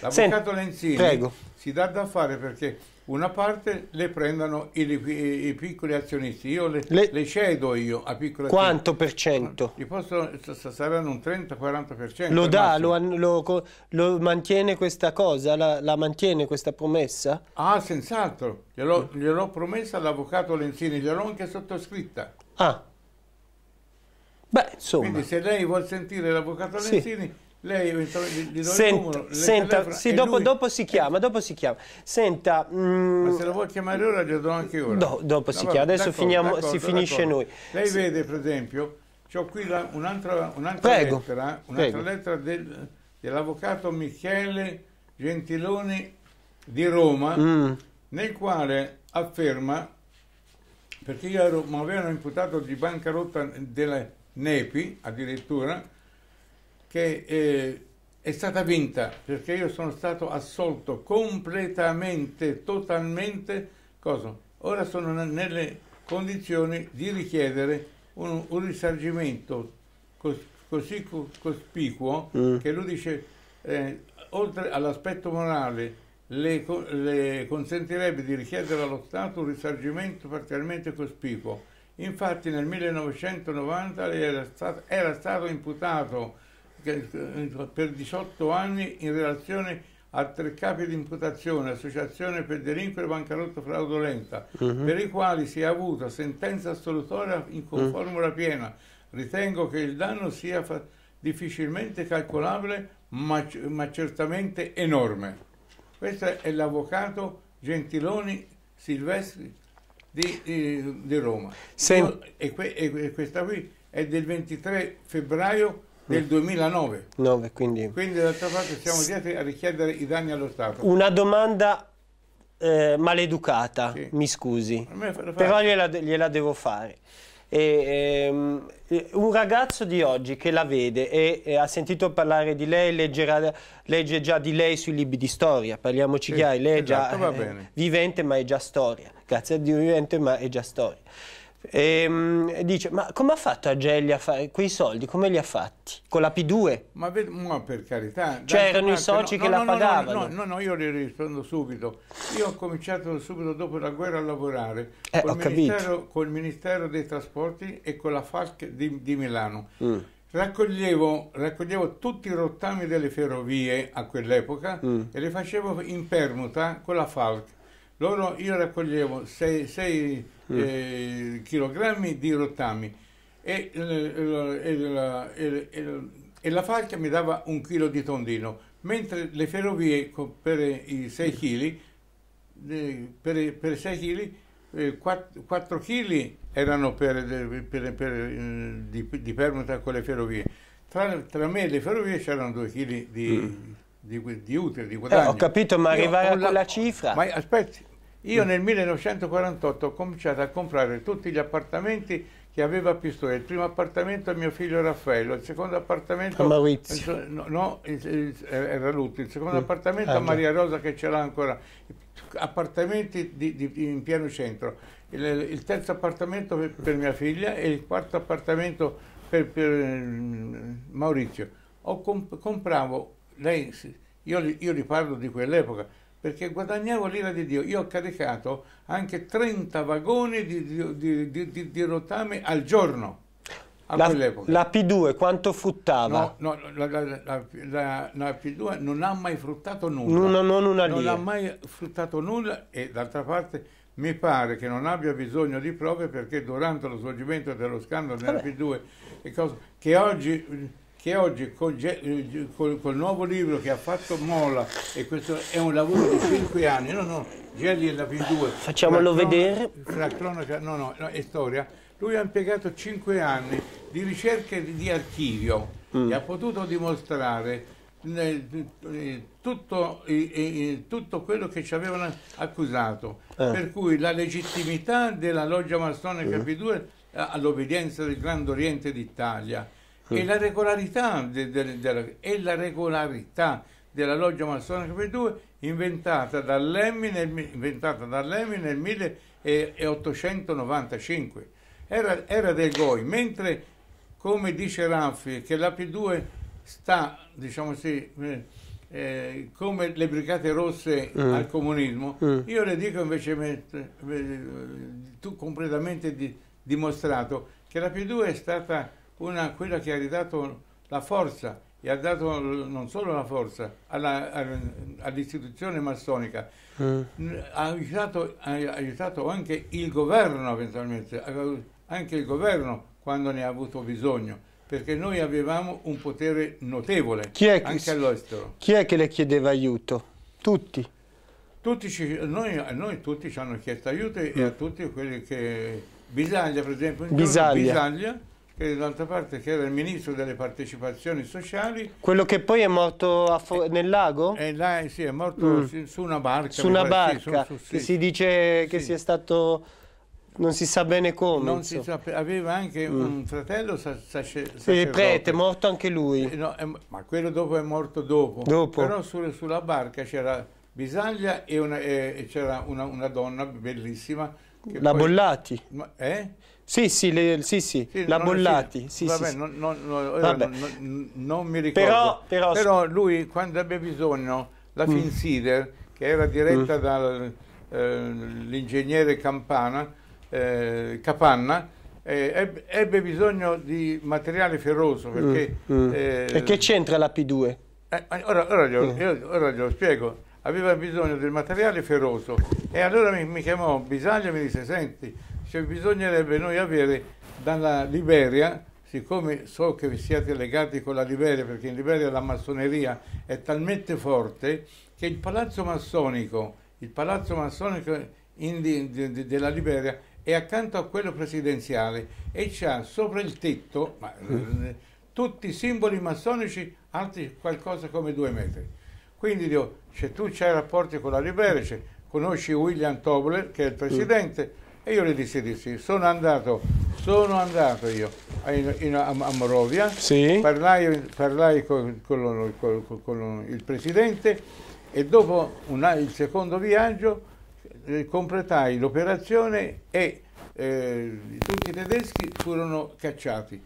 L'avvocato Lenzini prego. si dà da fare perché una parte le prendono i, i, i piccoli azionisti, io le, le, le, cedo io a piccoli Quanto per cento? Posso, saranno un 30-40%. Lo dà, lo, lo, lo, mantiene questa cosa, la, la, mantiene questa promessa? Ah, senz'altro, gliel'ho, gliel'ho promessa all'avvocato Lenzini, gliel'ho anche sottoscritta. Ah. Beh, insomma. Quindi se lei vuol sentire l'avvocato Lenzini... Sì lei gli, gli senta, numero, senta sì, dopo, dopo, si chiama, dopo si chiama. Senta, mm, ma se la vuoi chiamare ora, glielo do anche ora. Do, dopo no, si chiama, adesso finiamo, si finisce noi. Lei sì. vede, per esempio, ho qui un'altra un lettera, un'altra lettera del, dell'avvocato Michele Gentiloni di Roma, mm. nel quale afferma, perché io mi avevano imputato di bancarotta della Nepi, addirittura, che eh, è stata vinta perché io sono stato assolto completamente, totalmente, cosa? Ora sono nelle condizioni di richiedere un, un risarcimento cos, così cospicuo mm. che lui dice, eh, oltre all'aspetto morale, le, le, consentirebbe di richiedere allo Stato un risarcimento parzialmente cospicuo. Infatti nel 1990 era stato, era stato imputato per 18 anni in relazione a tre capi di imputazione, associazione per delinquere bancarotta fraudolenta, uh-huh. per i quali si è avuta sentenza assolutoria in conformula uh-huh. piena. Ritengo che il danno sia fa- difficilmente calcolabile, ma, ma, certamente enorme. Questo è l'avvocato Gentiloni Silvestri di, di, di Roma. Io, e, que- e questa qui è del 23 febbraio del 2009. 9, quindi... quindi d'altra parte siamo dietro a richiedere i danni allo Stato. Una domanda eh, maleducata, sì. mi scusi, però gliela, gliela, devo fare. E, ehm, un ragazzo di oggi che la vede e, e, ha sentito parlare di lei, leggerà, legge già di lei sui libri di storia, parliamoci sì, chiari, lei è già esatto, eh, vivente ma è già storia, grazie a Dio vivente ma è già storia. E, um, dice, ma come ha fatto Agelli a fare quei soldi? Come li ha fatti? Con la P2? Ma, ma per carità. Cioè erano i soci no, che no, la no, pagavano? No, no, no, io le rispondo subito. Io ho cominciato subito dopo la guerra a lavorare eh, col, ministero, col, ministero, dei Trasporti e con la FASC di, di Milano. Mm. Raccoglievo, raccoglievo, tutti i rottami delle ferrovie a quell'epoca mm. e li facevo in permuta con la FALC. Loro, io raccoglievo 6 mm. eh, chilogrammi di rottami e, e, e, e, la falca mi dava un chilo di tondino, mentre le ferrovie per i 6 kg, per, per 6 kg, 4, 4 kg erano per, per, per eh, di, di, permuta con le ferrovie. Tra, tra, me e le ferrovie c'erano 2 kg di... Mm di, di utile, di guadagno. Eh, ho capito, ma arrivare a quella cifra... Ma aspetti, io nel 1948 ho cominciato a comprare tutti gli appartamenti che aveva Pistoia. Il primo appartamento a mio figlio Raffaello, il secondo appartamento a Maurizio. No, no era Lutto, il secondo mm. appartamento ah, a Maria Rosa che ce l'ha ancora. Appartamenti di, di, in pieno centro. Il, il terzo appartamento per, per, mia figlia e il quarto appartamento per, per mm, Maurizio. Ho comp compravo lei, io, io li parlo di quell'epoca, perché guadagnavo l'ira di Dio. Io ho caricato anche 30 vagoni di, di, di, di rottame al giorno. La, la, P2 quanto fruttava? No, no la, la, la, P2 non ha mai fruttato nulla. Non, non, una non ha mai fruttato nulla e d'altra parte mi pare che non abbia bisogno di prove perché durante lo svolgimento dello scandalo della Vabbè. P2 che oggi che oggi col, col, col, nuovo libro che ha fatto Mola, e questo è un lavoro di 5 anni, no, no, Gelli e la P2. Facciamolo fra vedere. Fra cronaca, no, no, no, è storia. Lui ha impiegato 5 anni di ricerche di archivio mm. e ha potuto dimostrare tutto, tutto, quello che ci avevano accusato. Eh. Per cui la legittimità della loggia massonica mm. P2 all'obbedienza del Grande Oriente d'Italia e la regolarità, de, de, de, e la regolarità della loggia massonica per due inventata dall'Emmi nel, inventata dall'Emmi nel 1895. Era, era del Goi, mentre come dice Raffi che la P2 sta, diciamo sì, eh, eh, come le brigate rosse mm. al comunismo, mm. io le dico invece eh, tu completamente di, dimostrato che la P2 è stata una, quella che ha ridato la forza e ha dato non solo la forza alla, all'istituzione massonica, mm. ha, aiutato, ha, aiutato, anche il governo eventualmente, anche il governo quando ne ha avuto bisogno, perché noi avevamo un potere notevole anche all'estero. Chi è che le chiedeva aiuto? Tutti? tutti ci, noi, noi, tutti ci hanno chiesto aiuto mm. e a tutti quelli che... Bisaglia per esempio, Bisaglia. Bisaglia che d'altra parte che era il ministro delle partecipazioni sociali. Quello che poi è morto eh, nel lago? Eh, là, sì, è morto mm. su una barca. Su una barca, sì, su, su, che si dice che sia stato... Non si sa bene come. Non si sa, aveva anche mm. un fratello sacerdote. Sì, prete, è morto anche lui. Eh, no, è, ma quello dopo è morto dopo. dopo. Però su, sulla barca c'era Bisaglia e, e c'era una, una, donna bellissima. La poi, Bollati. Ma, eh? Sì, sì, le, sì, sì, sì la Bollati. Sì, vabbè, non, non, non, non, mi ricordo. Però, però, però, lui, quando ebbe bisogno, la mm. Finsider, che era diretta mm. dall'ingegnere eh, Campana, eh, Capanna, eh, ebbe, ebbe, bisogno di materiale ferroso. Perché, mm. mm. Eh, e che c'entra la P2? Eh, ora, ora, glielo, mm. io, ora glielo spiego aveva bisogno del materiale feroso e allora mi, mi chiamò Bisaglia e mi disse senti cioè bisognerebbe noi avere dalla Liberia, siccome so che vi siete legati con la Liberia, perché in Liberia la massoneria è talmente forte che il palazzo massonico, il palazzo massonico in, di, di, della Liberia è accanto a quello presidenziale e c'ha sopra il tetto ma, mm. tutti i simboli massonici alti qualcosa come due metri. Quindi dico, se tu hai rapporti con la Liberia, conosci William Tobler, che è il presidente, e io le dissi di sì. Sono andato, sono andato io in, in, a, a, Morovia, sì. parlai, parlai con, con, con, con, il presidente e dopo una, il secondo viaggio eh, completai l'operazione e eh, tutti i tedeschi furono cacciati.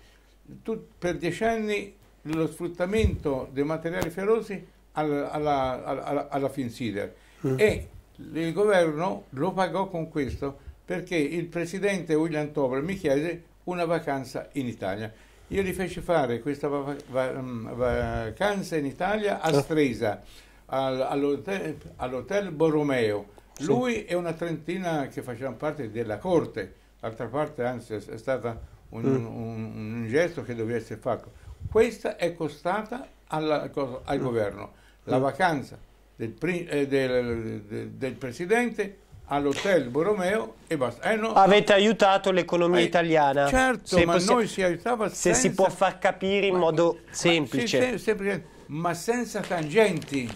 Tut, per dieci anni lo sfruttamento dei materiali ferosi alla, alla, alla, alla Finsider mm. e il governo lo pagò con questo perché il presidente William Tobler mi chiese una vacanza in Italia. Io gli feci fare questa va va mm, vacanza in Italia a Stresa, all'hotel, all Borromeo. Lui e una trentina che facevano parte della corte, d'altra parte anzi è stato un, mm. un, un, gesto che doveva essere fatto. Questa è costata alla, al mm. governo. La mm. vacanza del, eh, del, del, del presidente all'hotel Borromeo e basta. Eh, no, Avete aiutato l'economia eh, italiana. Certo, se ma noi si aiutava senza... Se si può far capire in ma, modo ma, semplice. Sì, semplice. Ma senza tangenti.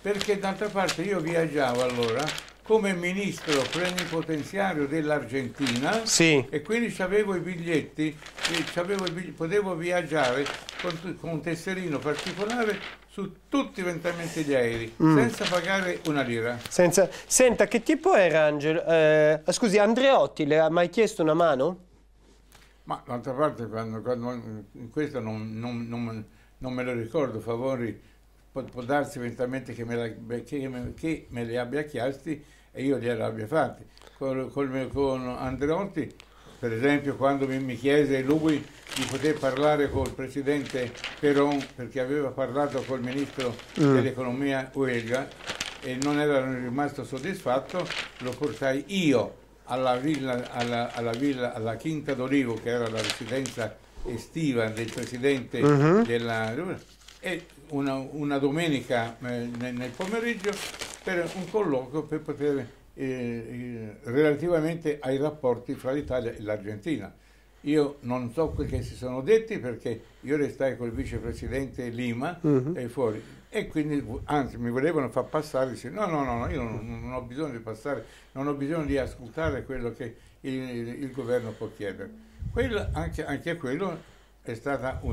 Perché d'altra parte io viaggiavo allora come ministro plenipotenziario dell'Argentina sì. e quindi avevo i biglietti, avevo i biglietti potevo viaggiare con, con, un tesserino particolare su tutti eventualmente gli aerei mm. senza pagare una lira. Senza... Senta, che tipo era Angelo? Eh, scusi, Andreotti le ha mai chiesto una mano? Ma d'altra parte quando, quando, in questo non, non, non, non me lo ricordo, favori può, può darsi eventualmente che me, la, che, me, che me, li abbia chiesti e io glieli abbia fatti. Con, con, con Andreotti, per esempio, quando mi, chiese lui di poter parlare col presidente Peron, perché aveva parlato col ministro mm. dell'economia Uelga e non era rimasto soddisfatto, lo portai io alla, villa, alla, alla, villa, alla Quinta d'Olivo, che era la residenza estiva del presidente mm-hmm. della e una, una domenica eh, nel, pomeriggio per un colloquio per poter eh, eh, relativamente ai rapporti fra l'Italia e l'Argentina. Io non so quel che si sono detti perché io restai col vicepresidente Lima uh mm-hmm. -huh. e fuori e quindi anzi mi volevano far passare dice, no no no io non, non, ho bisogno di passare non ho bisogno di ascoltare quello che il, il, il governo può chiedere quello, anche, anche quello è stata una